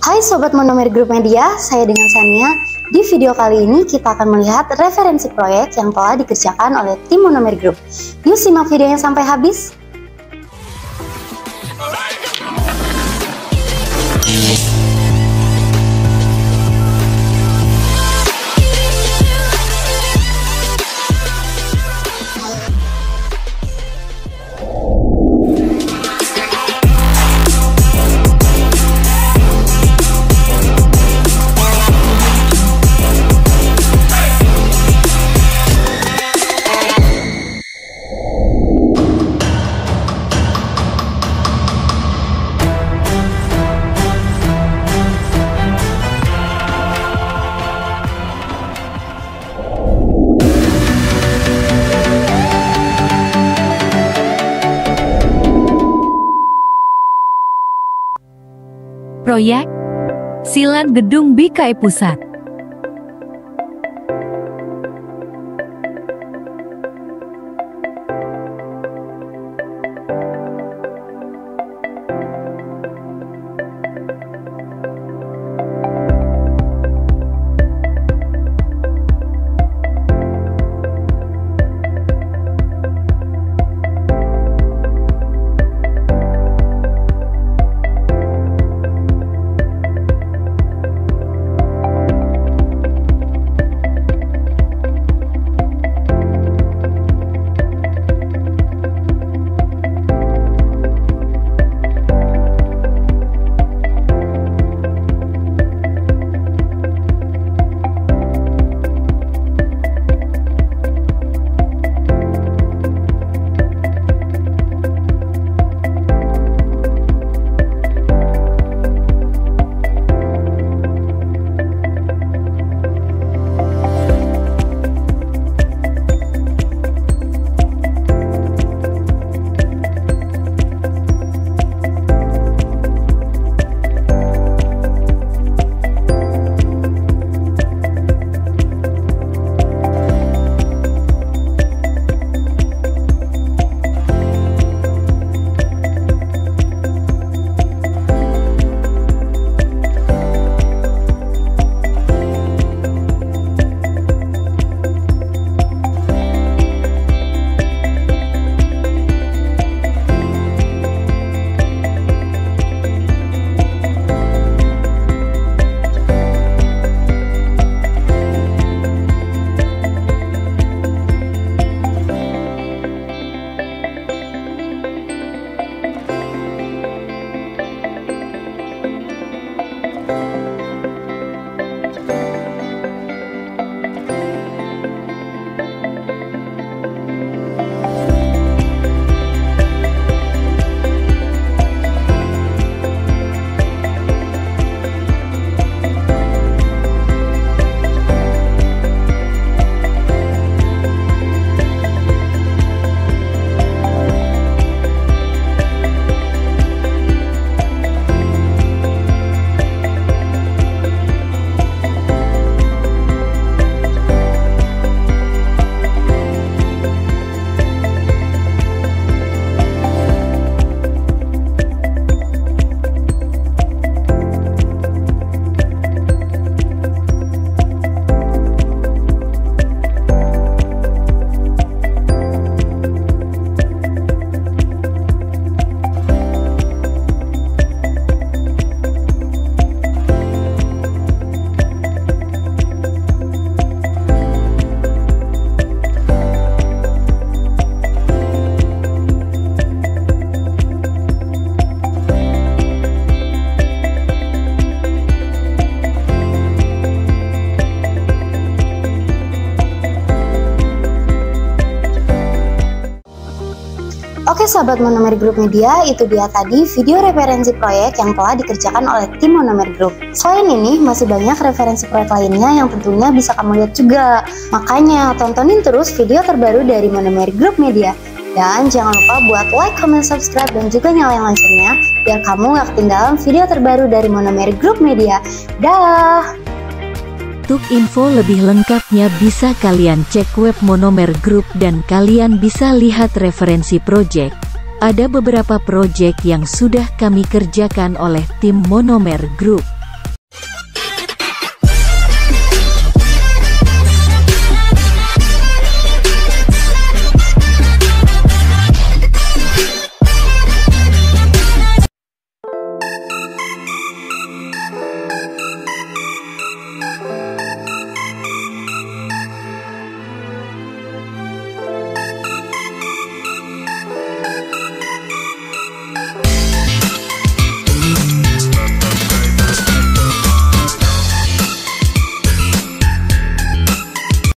Hai Sobat Monomer Group Media, saya dengan Sania. Di video kali ini kita akan melihat referensi proyek yang telah dikerjakan oleh tim Monomer Group. Yuk simak videonya sampai habis. Proyek Silat Gedung BKI Pusat Oke sahabat Monomer Group Media, itu dia tadi video referensi proyek yang telah dikerjakan oleh tim Monomer Group. Selain ini, masih banyak referensi proyek lainnya yang tentunya bisa kamu lihat juga. Makanya, tontonin terus video terbaru dari Monomer Group Media. Dan jangan lupa buat like, comment, subscribe, dan juga nyalain loncengnya biar kamu gak ketinggalan video terbaru dari Monomer Group Media. Dah! Untuk info lebih lengkapnya bisa kalian cek web Monomer Group dan kalian bisa lihat referensi project. Ada beberapa project yang sudah kami kerjakan oleh tim Monomer Group.